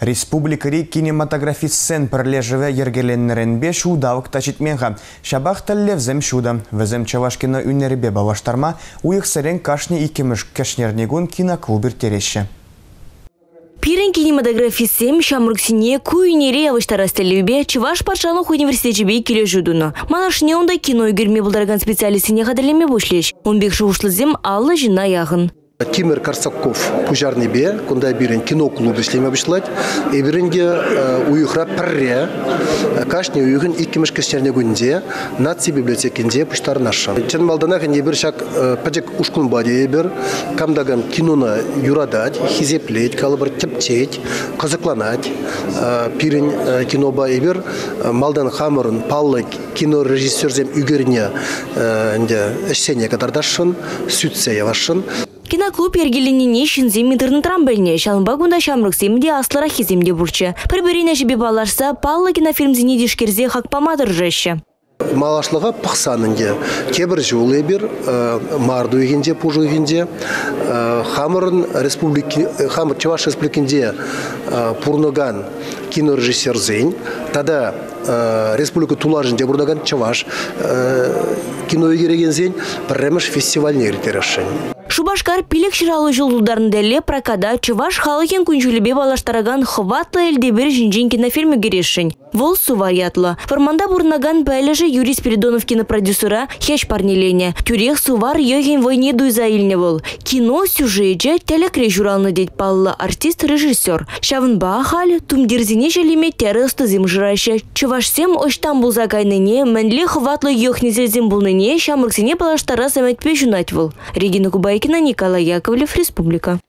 Республикари кинематографистсен пірлежіві ергеленнеренбе шудавық тачитменға. Шабақ тіллевзім шуда. Візім Чавашкина үнербе балаштарма уйық сәрен кашни икеміш кәшнернегун киноклубер тереші. Пирен кинематографистсем шамруксине куйнере авыштарастелюбе Чуваш патшалық университетчебе келе жудуны. Манашне онда кино үйгерме бұлдарған специалистіне қадірлеме бұшлеш. Он бек шуышлызем аллы жина яғын. Тимир Карсаков пужарный бе, кунда бирен кино клубы бишлать. И биренге уюхра пірре, кашни уюхын иккимеш кештерне гунде, наци библиотекинде пуштар наша. Чен малданах не бир шак паджек ушкун бади бир, камдаган кинона юрадать, хизеплеть, калыбыр тептеть, казакланать. Пирен киноба ибир малдан хамырын паллы кино режиссерзем үгерне эшсене кадардашын, сүтсе явашын. Киноклуб ергеленіне шинзем интернет трамбіліне шалынба күнда шамрықсемде аслыра хиземде бұрчы. Бір-біріне жібе балашса, паллы кинофильмзіне дешкерзе хақпамадыр жеші. Малашлыға пақсанынде кебір жолы бір марду егенде пужу егенде хамырын республики хамыр чуваш республикінде пурноган кинорежиссер зейн тада республика тулажынде бурнаган чаваш кино егереген зейн пірремеш фестивальне ертерешен Шубашкар пилек шыралы жылдыларын дәле прокада Чываш халыкен күнжілібе балаштараган хватлы әлде бір жинжин кинофильмі керешін. Вол сувариатлы. Форманда бұрнаган бәліжі Юрий Спиридонов кинопродюсера хеш парнелене. Тюрех сувар йоген войне дуйза илне вол. Кино сюжеже телекре журалны дейт паллы артист-режиссер. Шавын бахал тумдерзине желеме тәрі ыстызым жырайшы. Чывашсем оштан бұлза кайныне, мәнле хватлы йохнезелзім бұлныне, шамырксене балаштара сәмәтпе жунать вол. Регина Кубайкина, Николай Яковлев, Республика.